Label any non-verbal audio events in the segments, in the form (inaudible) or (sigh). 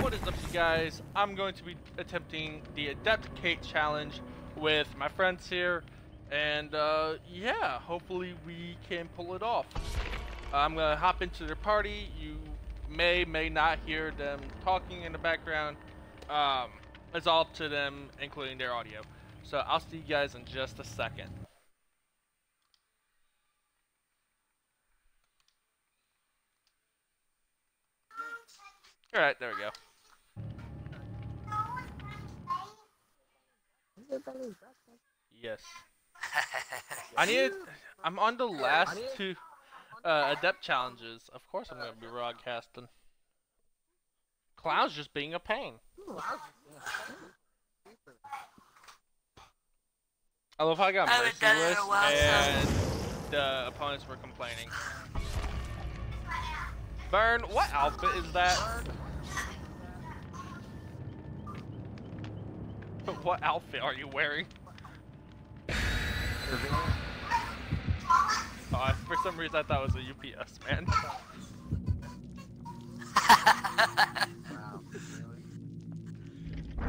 What is up you guys? I'm going to be attempting the Adept Kate Challenge with my friends here and uh, yeah, hopefully we can pull it off. I'm gonna hop into their party. You may, may not hear them talking in the background. Um, it's all up to them, including their audio. So I'll see you guys in just a second. Alright, there we go. Yes. (laughs) I need. I'm on the last two uh, adept challenges. Of course, I'm gonna be broadcasting. Clown's just being a pain. I love how I got I haven't done it in a merciless while, so- and the opponents were complaining. Burn, what outfit is that? (laughs) What outfit are you wearing? (sighs) Oh, for some reason I thought it was a UPS man. (laughs)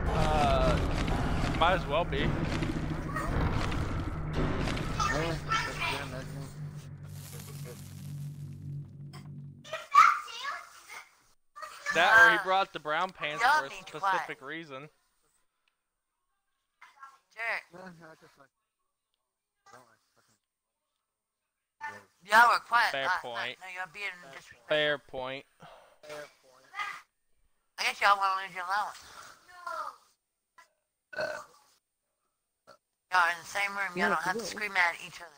uh, might as well be. That or he brought the brown pants for a specific a need to specific reason. Sure. Y'all were quiet Fair last point. night. No, you're being disrespectful. Fair point. I guess y'all want to lose your allowance. Y'all are in the same room. Y'all don't have to scream at each other.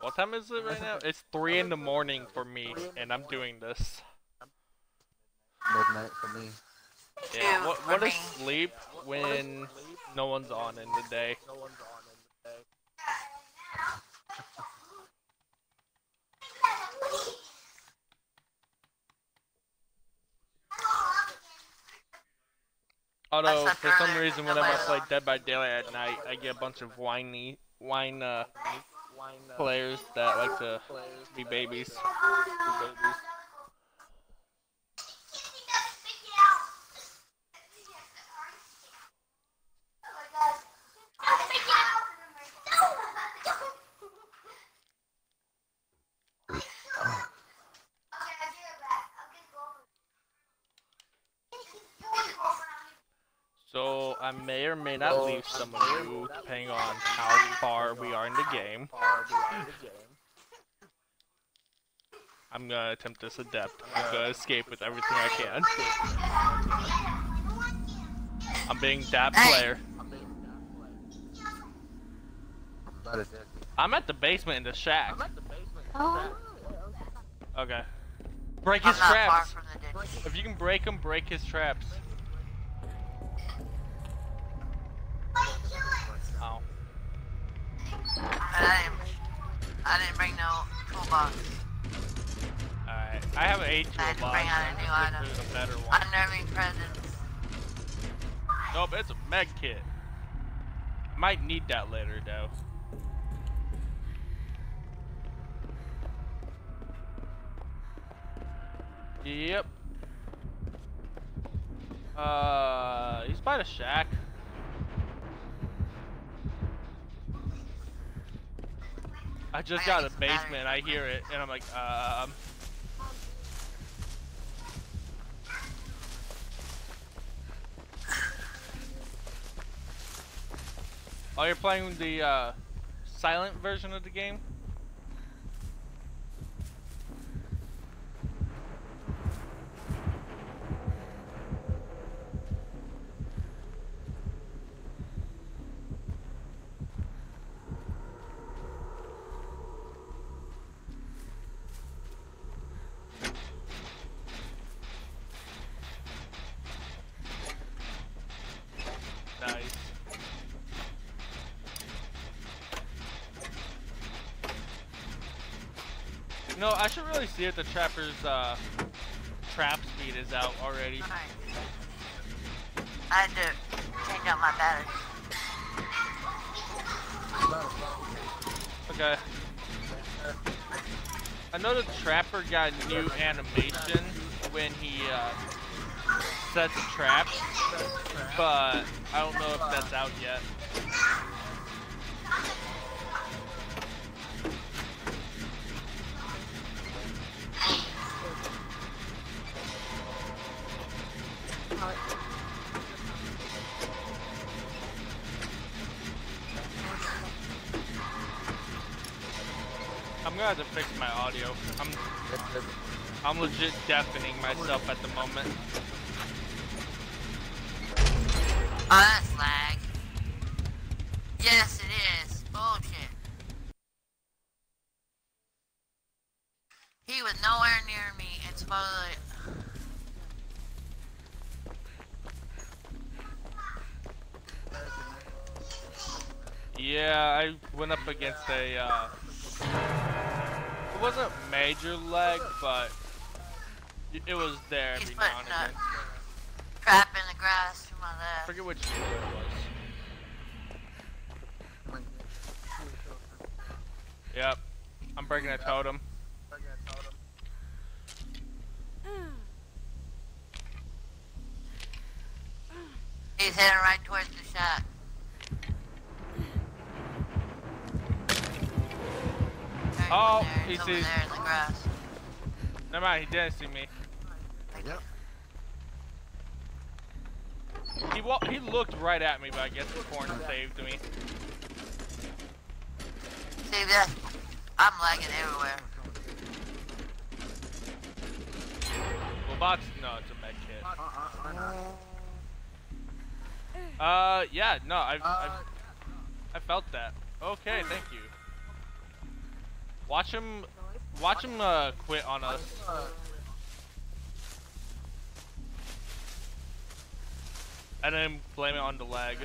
What time is it right now? It's 3 in the morning for me, and I'm doing this. Midnight for me. Yeah, what, what is sleep when no one's on in the day? Although, for some reason, whenever I play. Dead by Daylight at night, I get a bunch of whiny, wine, uh, players that like to be babies. Be babies. So I may or may not leave some of you, depending on how far we are in the game. I'm gonna attempt this adept. I'm gonna escape with everything I can. I'm being that player. That is it. I'm at the basement in the shack. Oh, Okay. Break his traps. from the ditch. If you can break him, break his traps. I didn't, I didn't bring no toolbox. Alright. I have an A I toolbox. had to bring out a new item. This is a better one. Unnerving presence. Nope, it's a med kit. Might need that later though. Yep. Uh, he's by the shack. I just got a get some batteries basement. I hear it, and I'm like, um. Oh, you're playing the uh, silent version of the game? No, I should really see if the trapper's uh, trap speed is out already. I had to change out my batteries. Okay. I know the trapper got a new animation when he uh, sets traps, but I don't know if that's out yet. I'm gonna have to fix my audio. I'm I'm legit deafening myself at the moment. Oh, that's lag. Yes, it is. Bullshit. He was nowhere near me and supposedly... Yeah, I went up against a, uh, it wasn't major lag, but it- was there He's every now putting and again. trap in the grass to my I left. forget which year it was. Yep, I'm breaking a totem. He's heading right towards the shack. Oh, there. he sees- there in the grass. Never mind, he didn't see me. Yep. He wa he looked right at me, but I guess the corn saved me. See that? I'm lagging everywhere. Well, bots, no, it's a med kit. Uh, uh, uh, uh. yeah, no, I've, I've, I felt that. Okay, thank you. Watch him, watch him, uh, quit on us. And then blame it on the lag.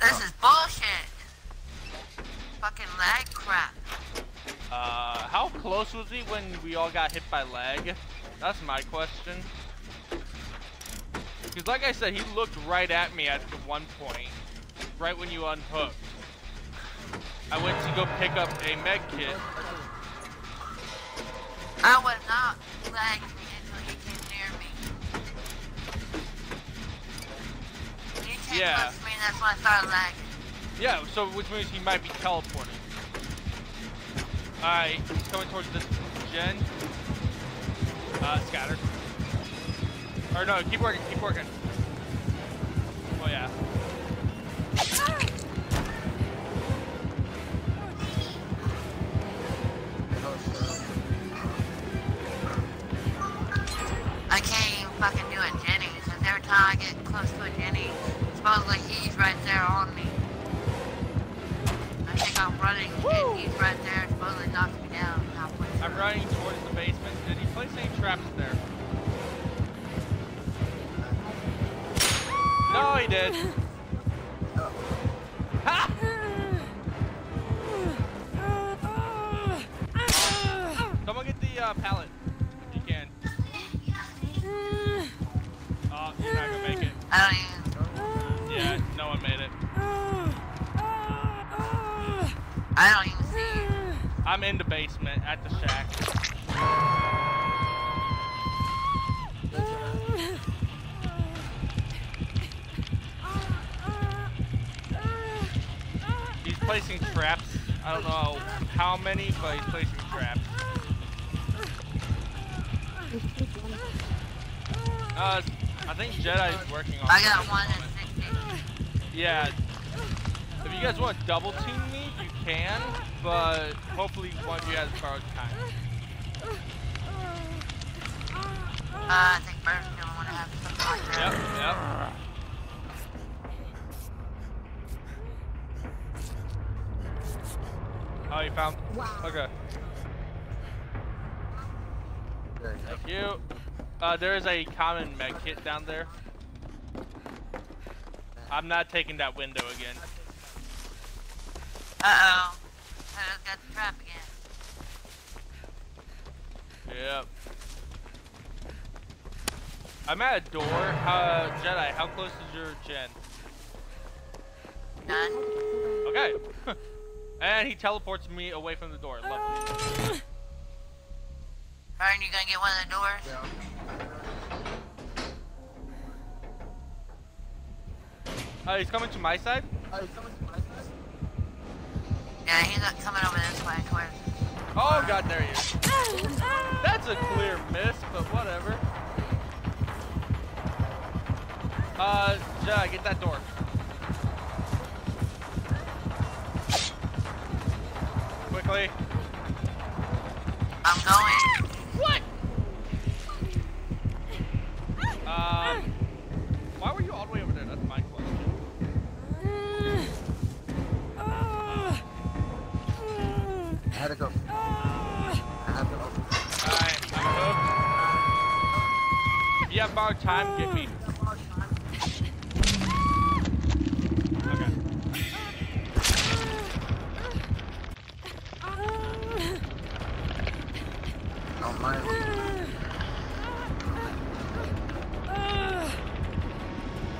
This is bullshit. Fucking lag crap. Uh, how close was he when we all got hit by lag? That's my question. Because like I said, he looked right at me at the one point, right when you unhooked. I went to go pick up a med kit. I was not lagging until he came near me. He came Yeah. close to me, that's when I started lagging. Yeah, so which means he might be teleporting. Alright, he's coming towards this gen. Uh, scatter. Or no, keep working, keep working. Oh yeah. Close to a Jenny, supposedly he's right there on me. I think I'm running, and he's right there, supposedly knocks me down. Not I'm running towards the basement. Did he place any traps there? No, he did. (laughs) I don't even see you. I'm in the basement at the shack. He's placing traps. I don't know how many, but he's placing traps. Uh, I think Jedi's working on. I got one at 60. Yeah. If you guys want to double team me, you can, but hopefully one of you guys borrows time. Uh, I think Bird's gonna wanna have something like Yep, that. yep. Oh, you found? Wow. Okay. Thank you. Uh, there is a common med kit down there. I'm not taking that window again. Uh-oh. I just got the trap again. Yep. I'm at a door. Uh, Jedi, how close is your gen? Done. Okay. (laughs) And he teleports me away from the door. Lovely. Aaron, you gonna get one of the doors? Uh, he's coming to my side. Yeah, he's not coming over this way. Oh god, there he is. That's a clear miss, but whatever. Uh, Ja, get that door. Quickly.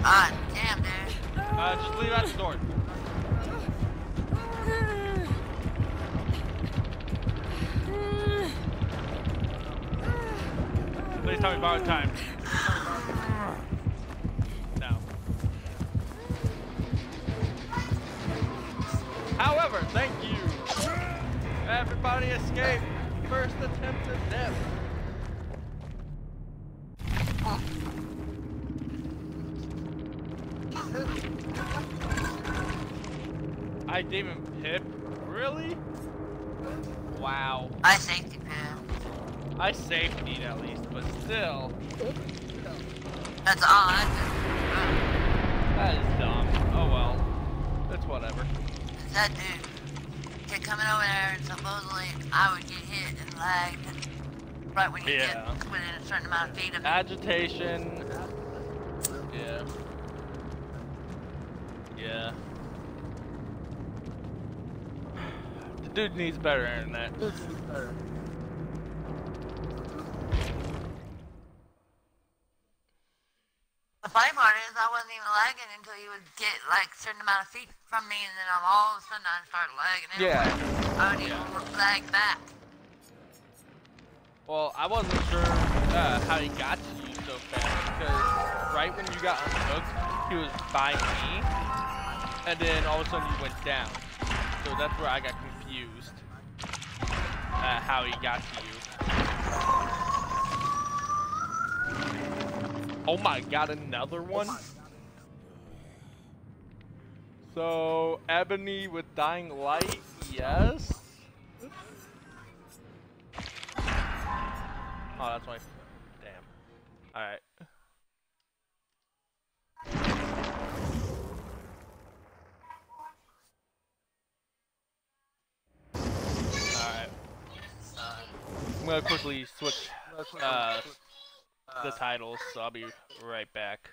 Ah. Uh, just leave out the door. Please tell me borrowed time. Everybody escaped. First attempt at death. I Demon Pip? Really? Wow. I safety pin. I safetied at least, but still. That's odd. That is dumb. Oh well. It's whatever. That dude kept coming over there and supposedly I would get hit and lagged right when you Yeah. get within a certain amount of feet of me. Agitation. Yeah. Yeah. The dude needs better internet. The funny part is I wasn't even lagging until you would get like a certain amount of feet from me and then I'm all of a sudden I'd start lagging. Yeah. I would even lag back. Well, I wasn't sure uh, how he got to you so fast because right when you got unhooked, he was by me, and then all of a sudden you went down. So that's where I got confused. Uh, how he got to you. Oh my god, another one? So, Ebony with Dying Light, yes? Oh, that's my. Damn. Alright. Alright. I'm gonna quickly switch uh, the titles, so I'll be right back.